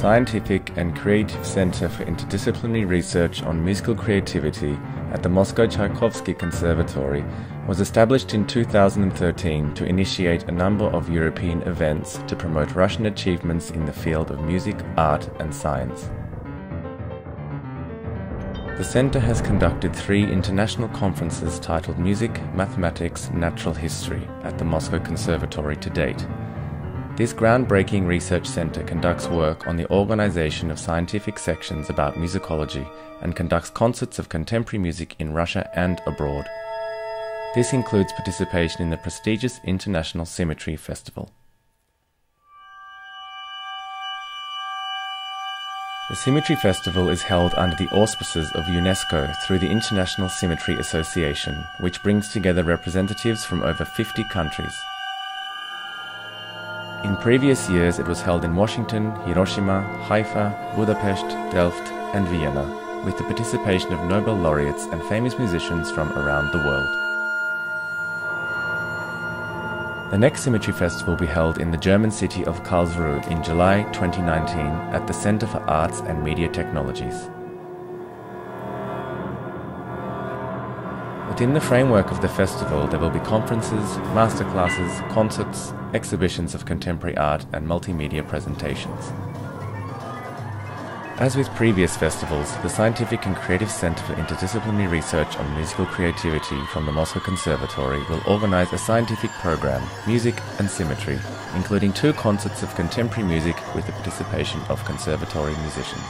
Scientific and Creative Center for Interdisciplinary Research on Musical Creativity at the Moscow Tchaikovsky Conservatory was established in 2013 to initiate a number of European events to promote Russian achievements in the field of music, art, and science. The Center has conducted three international conferences titled Music, Mathematics, Natural History at the Moscow Conservatory to date. This groundbreaking research center conducts work on the organization of scientific sections about musicology and conducts concerts of contemporary music in Russia and abroad. This includes participation in the prestigious International Symmetry Festival. The Symmetry Festival is held under the auspices of UNESCO through the International Symmetry Association, which brings together representatives from over 50 countries. In previous years, it was held in Washington, Hiroshima, Haifa, Budapest, Delft, and Vienna, with the participation of Nobel laureates and famous musicians from around the world. The next Symmetry Festival will be held in the German city of Karlsruhe in July 2019 at the Center for Arts and Media Technologies. Within the framework of the festival, there will be conferences, masterclasses, concerts, exhibitions of contemporary art, and multimedia presentations. As with previous festivals, the Scientific and Creative Center for Interdisciplinary Research on Musical Creativity from the Moscow Conservatory will organize a scientific program, Music and Symmetry, including two concerts of contemporary music with the participation of conservatory musicians.